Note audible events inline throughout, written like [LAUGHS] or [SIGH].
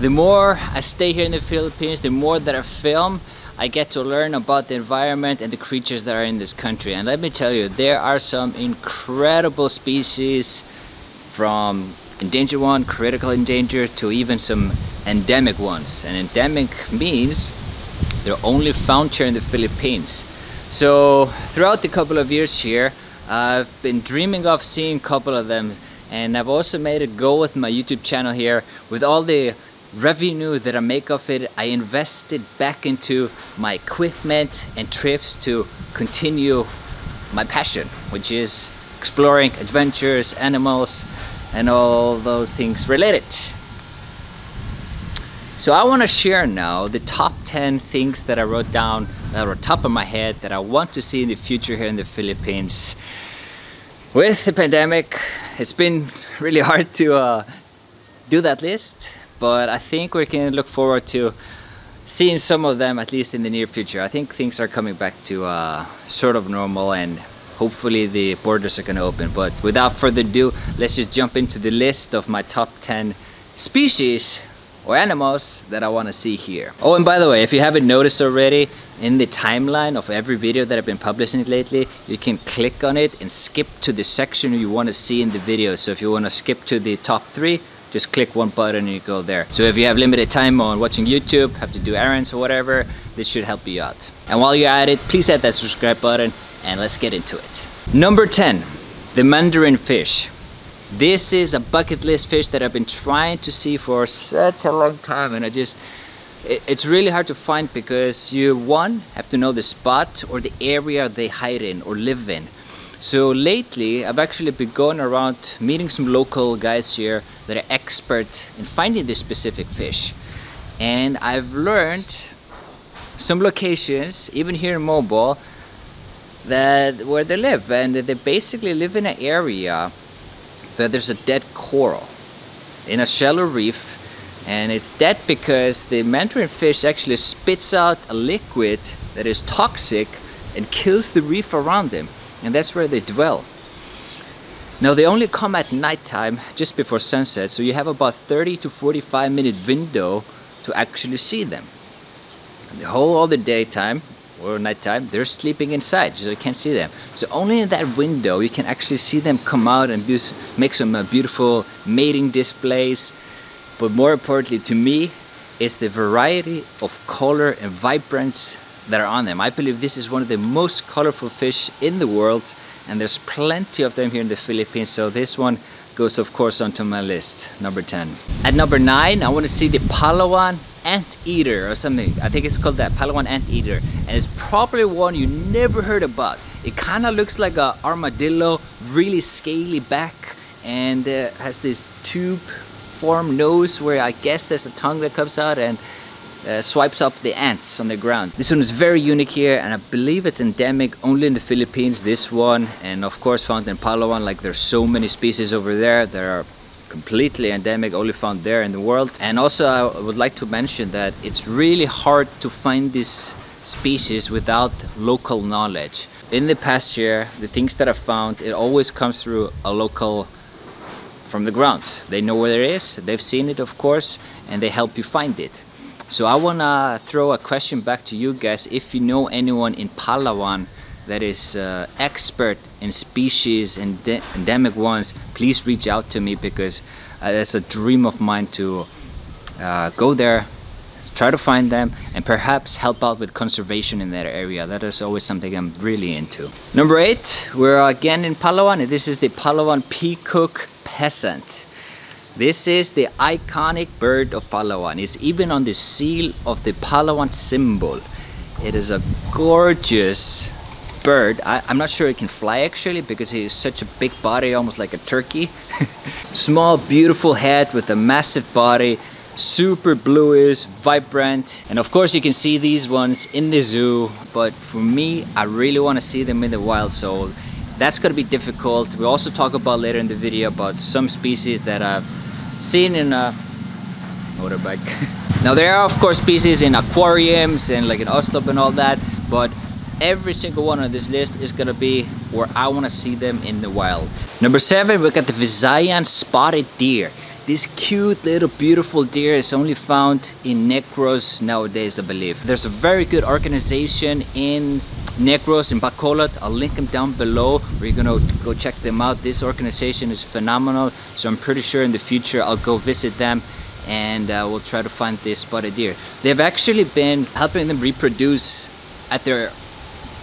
The more I stay here in the Philippines, the more that I film, I get to learn about the environment and the creatures that are in this country. And let me tell you, there are some incredible species from endangered one, critical endangered, to even some endemic ones. And endemic means they're only found here in the Philippines. So throughout the couple of years here, I've been dreaming of seeing a couple of them and I've also made a go with my YouTube channel here with all the revenue that I make of it I invested back into my equipment and trips to continue my passion which is exploring adventures animals and all those things related so I want to share now the top 10 things that I wrote down that are top of my head that I want to see in the future here in the Philippines. With the pandemic, it's been [LAUGHS] really hard to uh, do that list, but I think we can look forward to seeing some of them at least in the near future. I think things are coming back to uh, sort of normal and hopefully the borders are gonna open. But without further ado, let's just jump into the list of my top 10 species or animals that I want to see here. Oh, and by the way, if you haven't noticed already, in the timeline of every video that I've been publishing lately, you can click on it and skip to the section you want to see in the video. So if you want to skip to the top three, just click one button and you go there. So if you have limited time on watching YouTube, have to do errands or whatever, this should help you out. And while you're at it, please hit that subscribe button and let's get into it. Number 10, the mandarin fish. This is a bucket list fish that I've been trying to see for such a long time and I just it, it's really hard to find because you one have to know the spot or the area they hide in or live in. So lately I've actually been going around meeting some local guys here that are expert in finding this specific fish. And I've learned some locations, even here in Moalboal, that where they live. And they basically live in an area that there's a dead coral in a shallow reef. And it's dead because the mandarin fish actually spits out a liquid that is toxic and kills the reef around them and that's where they dwell. Now they only come at nighttime just before sunset so you have about 30 to 45 minute window to actually see them. And the whole other daytime or nighttime, they're sleeping inside, so you can't see them. So only in that window you can actually see them come out and make some uh, beautiful mating displays. But more importantly to me, it's the variety of color and vibrance that are on them. I believe this is one of the most colorful fish in the world and there's plenty of them here in the Philippines. So this one goes of course onto my list, number 10. At number 9, I want to see the Palawan anteater or something. I think it's called that, Palawan anteater. And it's probably one you never heard about. It kind of looks like a armadillo, really scaly back and uh, has this tube form nose where I guess there's a tongue that comes out and uh, swipes up the ants on the ground. This one is very unique here and I believe it's endemic only in the Philippines, this one and of course found in Palawan like there's so many species over there that are completely endemic, only found there in the world. And also I would like to mention that it's really hard to find this species without local knowledge. In the past year, the things that I found, it always comes through a local from the ground. They know where it is, they've seen it of course, and they help you find it. So I wanna throw a question back to you guys. If you know anyone in Palawan that is uh, expert in species and endemic ones, please reach out to me because uh, that's a dream of mine to uh, go there, try to find them, and perhaps help out with conservation in that area. That is always something I'm really into. Number eight, we're again in Palawan, and this is the Palawan peacock pheasant. This is the iconic bird of Palawan. It's even on the seal of the Palawan symbol. It is a gorgeous bird. I, am not sure it can fly actually because he has such a big body, almost like a turkey. [LAUGHS] Small, beautiful head with a massive body, super bluish, vibrant. And of course you can see these ones in the zoo, but for me, I really want to see them in the wild, so that's gonna be difficult. We also talk about later in the video about some species that I've seen in a motorbike. [LAUGHS] now there are of course species in aquariums and like in Oslob and all that, but every single one on this list is gonna be where I wanna see them in the wild. Number seven, we got the Visayan spotted deer. This cute little beautiful deer is only found in Negros nowadays, I believe. There's a very good organization in Negros in Bacolod. I'll link them down below We're gonna go check them out. This organization is phenomenal. So I'm pretty sure in the future I'll go visit them and uh, we'll try to find this spotted deer. They've actually been helping them reproduce at their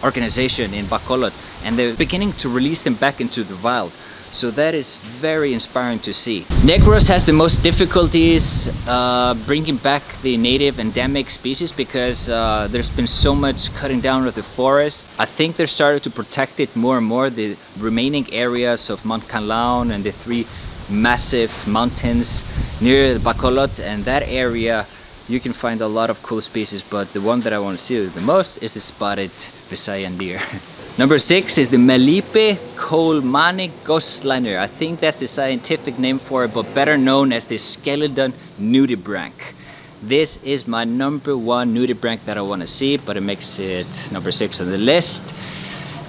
organization in Bacolod and they're beginning to release them back into the wild. So that is very inspiring to see. Negros has the most difficulties uh, bringing back the native endemic species because uh, there's been so much cutting down of the forest. I think they're starting to protect it more and more. The remaining areas of Mount Canlaon and the three massive mountains near Bacolod and that area you can find a lot of cool species but the one that I want to see the most is the spotted Visayan deer. [LAUGHS] Number six is the Melibe colemani ghostliner. I think that's the scientific name for it, but better known as the skeleton nudibranch. This is my number one nudibranch that I want to see, but it makes it number six on the list.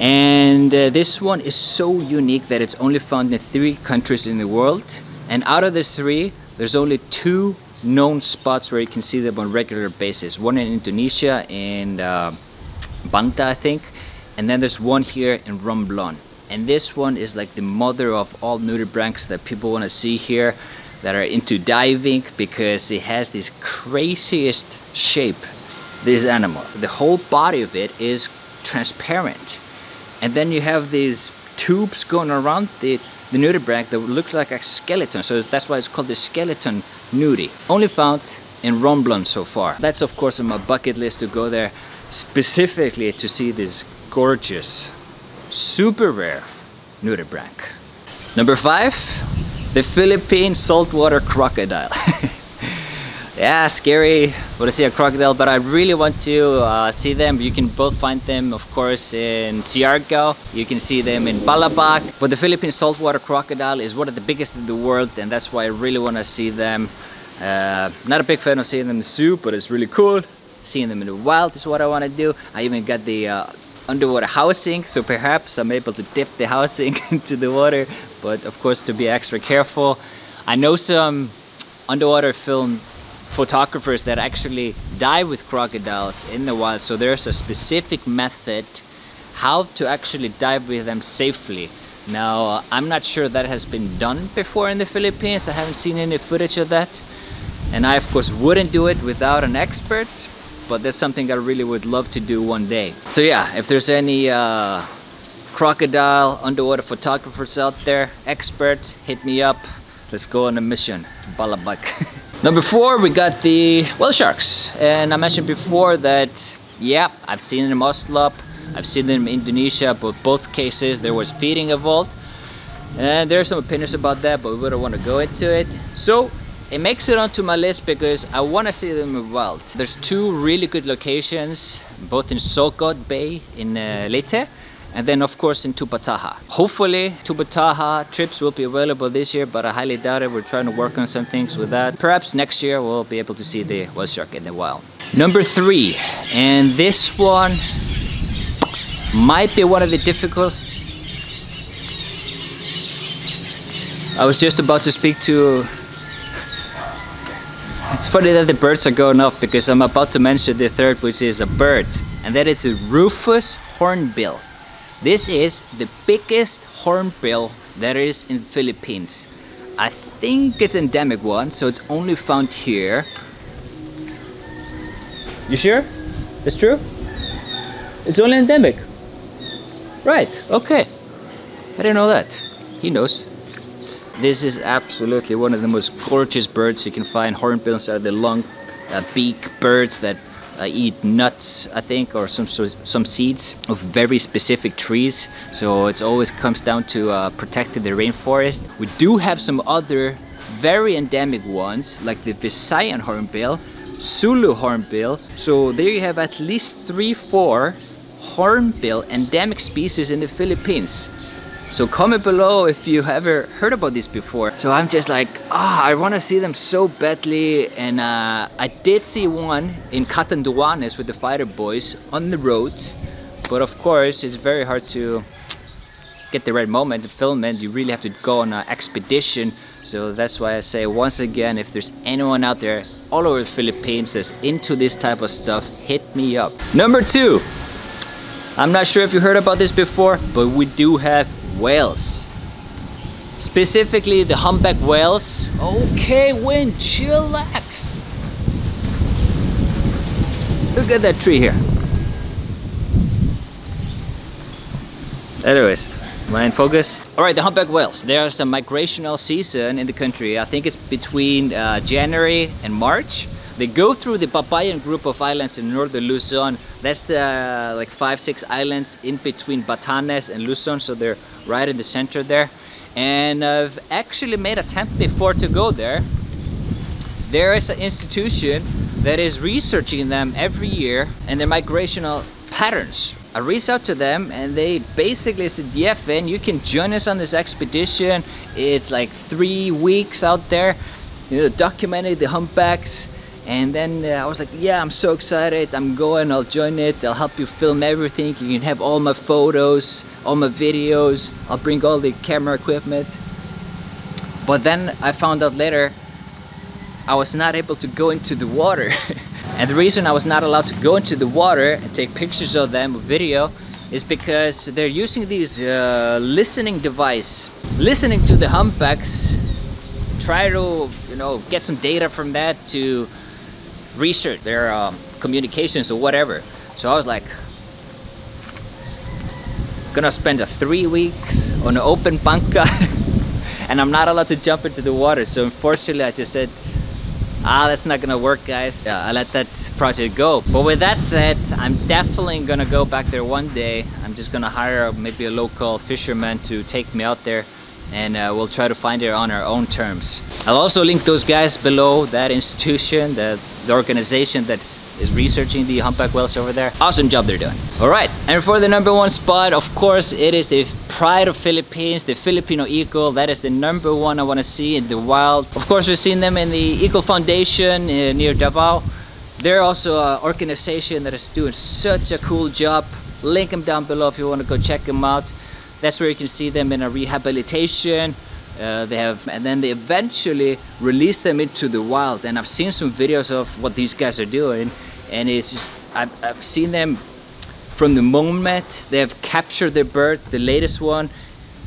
And uh, this one is so unique that it's only found in three countries in the world. And out of these three, there's only two known spots where you can see them on regular basis. One in Indonesia in uh, Banta, I think, and then there's one here in Romblon. And this one is like the mother of all nudibranchs that people want to see here that are into diving because it has this craziest shape, this animal. The whole body of it is transparent. And then you have these tubes going around the, the nudibranch that look like a skeleton. So that's why it's called the skeleton nudie. Only found in Romblon so far. That's of course on my bucket list to go there specifically to see this gorgeous, super rare nudibranch. Number five, the Philippine saltwater crocodile. [LAUGHS] yeah, scary want to see a crocodile, but I really want to uh, see them. You can both find them, of course, in Siargao. You can see them in Balabac. But the Philippine saltwater crocodile is one of the biggest in the world, and that's why I really want to see them. Uh, not a big fan of seeing them in the zoo, but it's really cool. Seeing them in the wild is what I want to do. I even got the uh, underwater housing so perhaps I'm able to dip the housing [LAUGHS] into the water but of course to be extra careful. I know some underwater film photographers that actually dive with crocodiles in the wild so there's a specific method how to actually dive with them safely. Now I'm not sure that has been done before in the Philippines. I haven't seen any footage of that. And I of course wouldn't do it without an expert but that's something I really would love to do one day. So yeah, if there's any uh, crocodile underwater photographers out there, experts, hit me up. Let's go on a mission to Balabac. [LAUGHS] Number four, we got the whale sharks. And I mentioned before that, yeah, I've seen them in Oslob, I've seen them in Indonesia, but both cases there was feeding involved. And there are some opinions about that, but we don't want to go into it. So it makes it onto my list because I want to see them in the wild. There's two really good locations, both in Sogod Bay in uh, Leyte and then of course in Tubataha. Hopefully Tubataha trips will be available this year but I highly doubt it. We're trying to work on some things with that. Perhaps next year we'll be able to see the whale shark in the wild. Number three and this one might be one of the difficult I was just about to speak to it's funny that the birds are going off because I'm about to mention the third which is a bird and that is the Rufous hornbill. This is the biggest hornbill that is in Philippines. I think it's endemic one so it's only found here. You sure? It's true? It's only endemic? Right, okay. I didn't know that. He knows. This is absolutely one of the most gorgeous birds you can find. Hornbills are the long uh, beak birds that uh, eat nuts, I think, or some some seeds of very specific trees. So it always comes down to uh, protecting the rainforest. We do have some other very endemic ones, like the Visayan hornbill, Sulu hornbill. So there you have at least three, four hornbill endemic species in the Philippines. So comment below if you ever heard about this before. So I'm just like, ah, oh, I want to see them so badly. And uh, I did see one in Catanduanes with the fighter boys on the road. But of course, it's very hard to get the right moment to film it. You really have to go on an expedition. So that's why I say once again, if there's anyone out there all over the Philippines that's into this type of stuff, hit me up. Number two, I'm not sure if you heard about this before, but we do have whales. Specifically the humpback whales. Okay, wind, chillax. Look at that tree here. Anyways, am I in focus? All right, the humpback whales. There's a migrational season in the country. I think it's between uh, January and March. They go through the Babuyan group of islands in northern Luzon. That's the uh, like five, six islands in between Batanes and Luzon. So they're right in the center there. And I've actually made attempt before to go there. There is an institution that is researching them every year and their migrational patterns. I reached out to them and they basically said, yeah, Finn, you can join us on this expedition. It's like three weeks out there, you know, documenting the humpbacks. And then uh, I was like, yeah, I'm so excited. I'm going, I'll join it. I'll help you film everything. You can have all my photos, all my videos. I'll bring all the camera equipment. But then I found out later I was not able to go into the water. [LAUGHS] and the reason I was not allowed to go into the water and take pictures of them, video, is because they're using these uh, listening device, listening to the humpbacks, try to, you know, get some data from that to research their um, communications or whatever. So I was like, gonna spend a three weeks on an open banca [LAUGHS] and I'm not allowed to jump into the water. So unfortunately I just said, ah, that's not gonna work guys. Yeah, I let that project go. But with that said, I'm definitely gonna go back there one day. I'm just gonna hire maybe a local fisherman to take me out there and uh, we'll try to find it on our own terms. I'll also link those guys below, that institution, the, the organization that is researching the humpback whales over there. Awesome job they're doing. All right, and for the number one spot, of course, it is the pride of Philippines, the Filipino eagle. That is the number one I want to see in the wild. Of course, we've seen them in the Eagle Foundation uh, near Davao. They're also an organization that is doing such a cool job. Link them down below if you want to go check them out. That's where you can see them in a rehabilitation. Uh, they have, and then they eventually release them into the wild. And I've seen some videos of what these guys are doing, and it's just I've, I've seen them from the moment they have captured their bird. The latest one,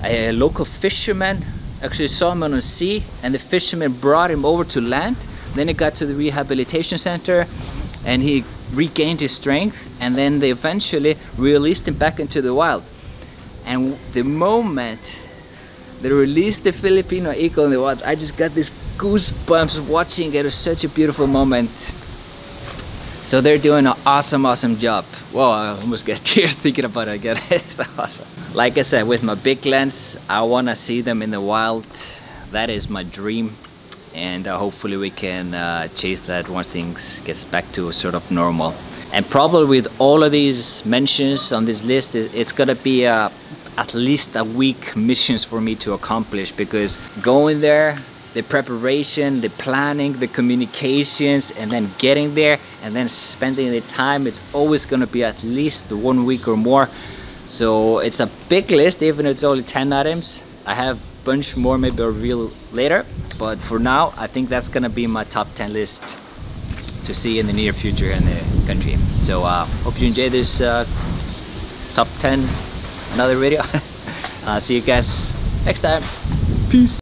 a local fisherman actually saw him on the sea, and the fisherman brought him over to land. Then he got to the rehabilitation center, and he regained his strength, and then they eventually released him back into the wild. And the moment they released the Filipino eagle in the water, I just got these goosebumps watching it. It was such a beautiful moment. So they're doing an awesome, awesome job. Whoa, I almost get [LAUGHS] tears thinking about it again. [LAUGHS] it's awesome. Like I said, with my big lens, I want to see them in the wild. That is my dream. And uh, hopefully we can uh, chase that once things gets back to sort of normal. And probably with all of these mentions on this list, it's gonna be a, uh, at least a week missions for me to accomplish because going there, the preparation, the planning, the communications, and then getting there and then spending the time, it's always gonna be at least one week or more. So it's a big list, even if it's only 10 items. I have a bunch more maybe I'll reveal later, but for now, I think that's gonna be my top 10 list to see in the near future in the country. So uh, hope you enjoy this uh, top 10 another video. [LAUGHS] uh, see you guys next time. Peace.